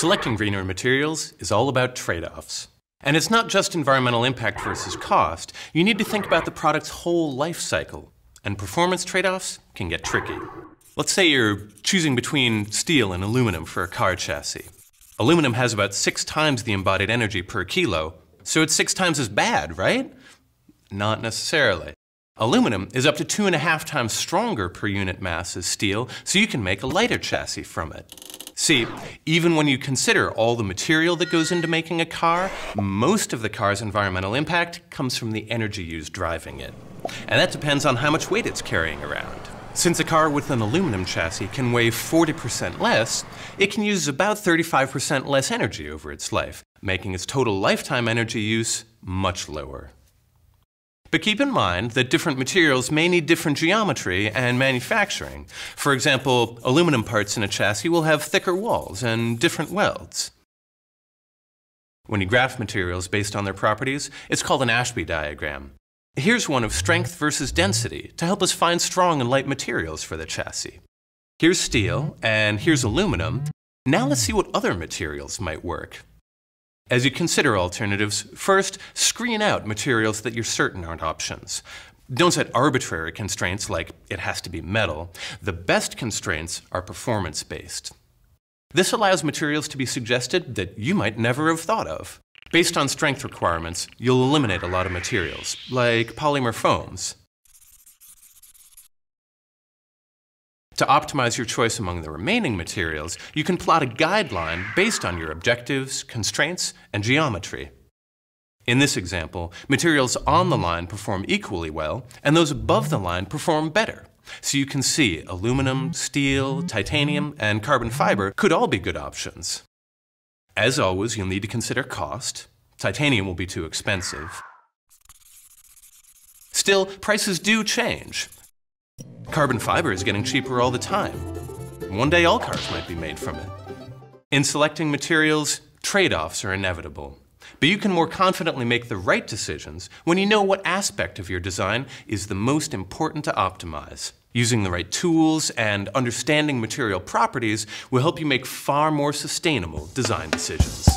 Selecting greener materials is all about trade-offs. And it's not just environmental impact versus cost. You need to think about the product's whole life cycle. And performance trade-offs can get tricky. Let's say you're choosing between steel and aluminum for a car chassis. Aluminum has about six times the embodied energy per kilo, so it's six times as bad, right? Not necessarily. Aluminum is up to two and a half times stronger per unit mass as steel, so you can make a lighter chassis from it. See, even when you consider all the material that goes into making a car, most of the car's environmental impact comes from the energy used driving it. And that depends on how much weight it's carrying around. Since a car with an aluminum chassis can weigh 40% less, it can use about 35% less energy over its life, making its total lifetime energy use much lower. But keep in mind that different materials may need different geometry and manufacturing. For example, aluminum parts in a chassis will have thicker walls and different welds. When you graph materials based on their properties, it's called an Ashby diagram. Here's one of strength versus density to help us find strong and light materials for the chassis. Here's steel, and here's aluminum. Now let's see what other materials might work. As you consider alternatives, first, screen out materials that you're certain aren't options. Don't set arbitrary constraints like it has to be metal. The best constraints are performance-based. This allows materials to be suggested that you might never have thought of. Based on strength requirements, you'll eliminate a lot of materials, like polymer foams. To optimize your choice among the remaining materials, you can plot a guideline based on your objectives, constraints, and geometry. In this example, materials on the line perform equally well, and those above the line perform better. So you can see aluminum, steel, titanium, and carbon fiber could all be good options. As always, you'll need to consider cost. Titanium will be too expensive. Still, prices do change. Carbon fiber is getting cheaper all the time. One day all cars might be made from it. In selecting materials, trade-offs are inevitable. But you can more confidently make the right decisions when you know what aspect of your design is the most important to optimize. Using the right tools and understanding material properties will help you make far more sustainable design decisions.